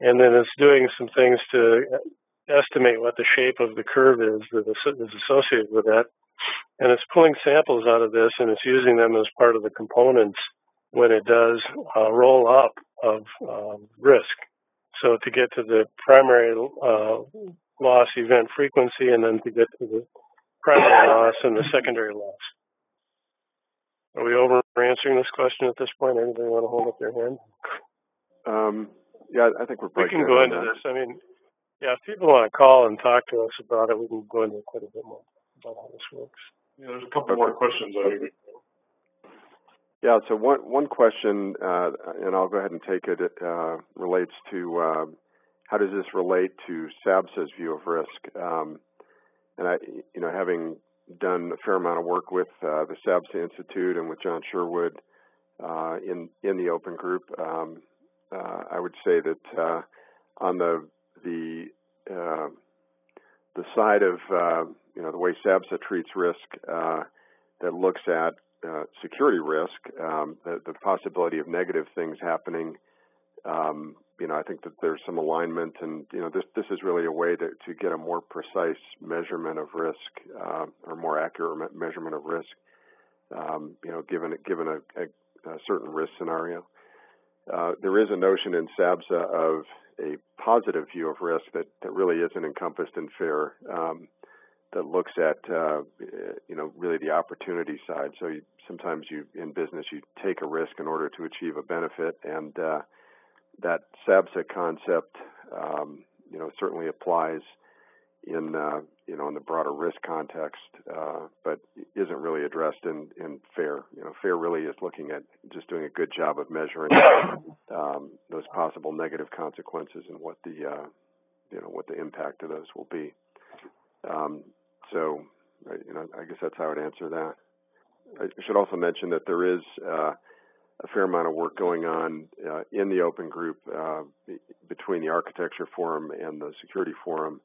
and then it's doing some things to estimate what the shape of the curve is that is associated with that. And it's pulling samples out of this and it's using them as part of the components when it does uh, roll up of um, risk. So to get to the primary uh, loss event frequency and then to get to the primary loss and the secondary loss. Are we over answering this question at this point? Anybody want to hold up their hand? Um, yeah, I think we're. We can go into that. this. I mean, yeah, if people want to call and talk to us about it, we can go into quite a bit more about how this works. Yeah, there's a couple okay. more questions. I think. Yeah, so one one question, uh, and I'll go ahead and take it. Uh, relates to uh, how does this relate to SABSA's view of risk? Um, and I, you know, having done a fair amount of work with uh, the SABSA Institute and with John Sherwood uh, in in the Open Group, um, uh, I would say that uh, on the the uh, the side of uh, you know the way SABSA treats risk that looks at security risk, um, the, the, possibility of negative things happening um, you know, I think that there's some alignment, and you know, this this is really a way to to get a more precise measurement of risk, uh, or more accurate me- measurement of risk. Um, you know, given given a, a, a certain risk scenario, uh, there is a notion in SABSA of a positive view of risk that that really isn't encompassed in FAIR. Um, that looks at uh, you know really the opportunity side. So you, sometimes you in business you take a risk in order to achieve a benefit, and uh, that SABSA concept um, you know certainly applies in uh, you know in the broader risk context, uh, but isn't really addressed in in FAIR. You know, FAIR really is looking at just doing a good job of measuring um, those possible negative consequences and what the uh, you know what the impact of those will be. Um, so, you know, I guess that's how I would answer that. I should also mention that there is uh, a fair amount of work going on uh, in the open group uh, between the architecture forum and the security forum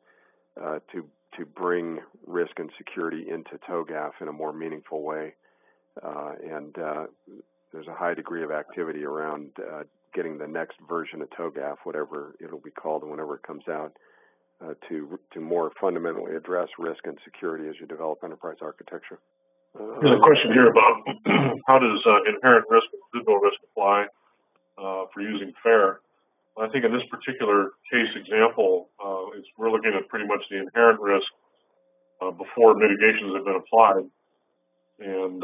uh, to to bring risk and security into TOGAF in a more meaningful way. Uh, and uh, there's a high degree of activity around getting the next version of TOGAF, whatever it'll be called whenever it comes out, uh, to to more fundamentally address risk and security as you develop enterprise architecture. Uh, There's a question here about [clears throat] how does uh, inherent risk and residual risk apply uh, for using FAIR. I think in this particular case example, uh, we're looking at pretty much the inherent risk uh, before mitigations have been applied, and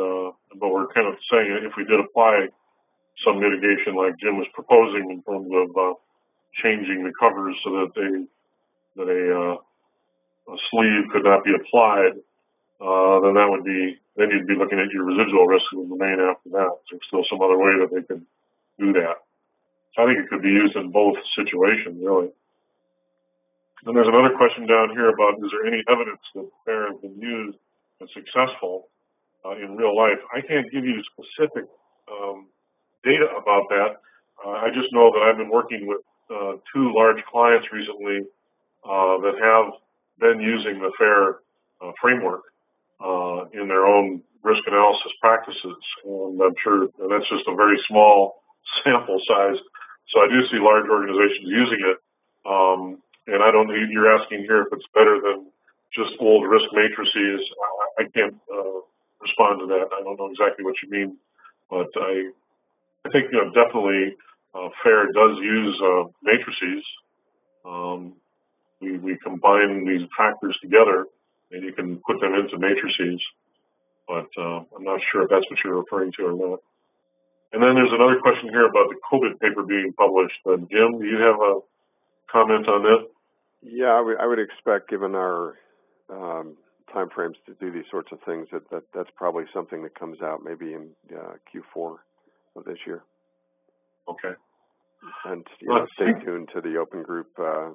but we're kind of saying if we did apply some mitigation like Jim was proposing in terms of changing the covers so that they that a, uh, a sleeve could not be applied, uh, then that would be then you'd be looking at your residual risk would remain after that. There's still some other way that they could do that. So I think it could be used in both situations, really. And there's another question down here about is there any evidence that FAIR has been used and successful uh, in real life? I can't give you specific um, data about that. Uh, I just know that I've been working with uh, two large clients recently uh, that have been using the FAIR uh, framework uh, in their own risk analysis practices. And I'm sure that's just a very small [laughs] sample size. So I do see large organizations using it. Um, and I don't, you're asking here if it's better than just old risk matrices. I, I can't uh, respond to that. I don't know exactly what you mean, but I, I think you know, definitely uh, FAIR does use uh, matrices. Um, we, we combine these factors together and you can put them into matrices. But uh, I'm not sure if that's what you're referring to or not. And then there's another question here about the COBIT paper being published. Uh, Jim, do you have a comment on that? Yeah, I would, I would expect, given our um, timeframes to do these sorts of things, that, that that's probably something that comes out maybe in uh, Q4 of this year. Okay. And you know, stay tuned to the open group uh,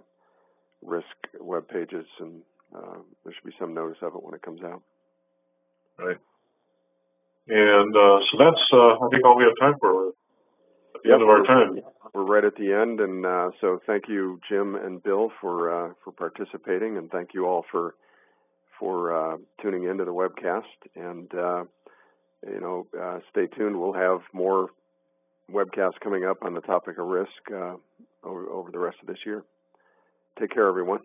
risk web pages, and uh, there should be some notice of it when it comes out. Right. And uh, so that's, uh, I think, all we have time for. At the yep. end of our time. We're right at the end, and uh, so thank you, Jim and Bill, for uh, for participating, and thank you all for for uh, tuning into the webcast. And you know, stay tuned. We'll have more webcasts coming up on the topic of risk over over the rest of this year. Take care, everyone.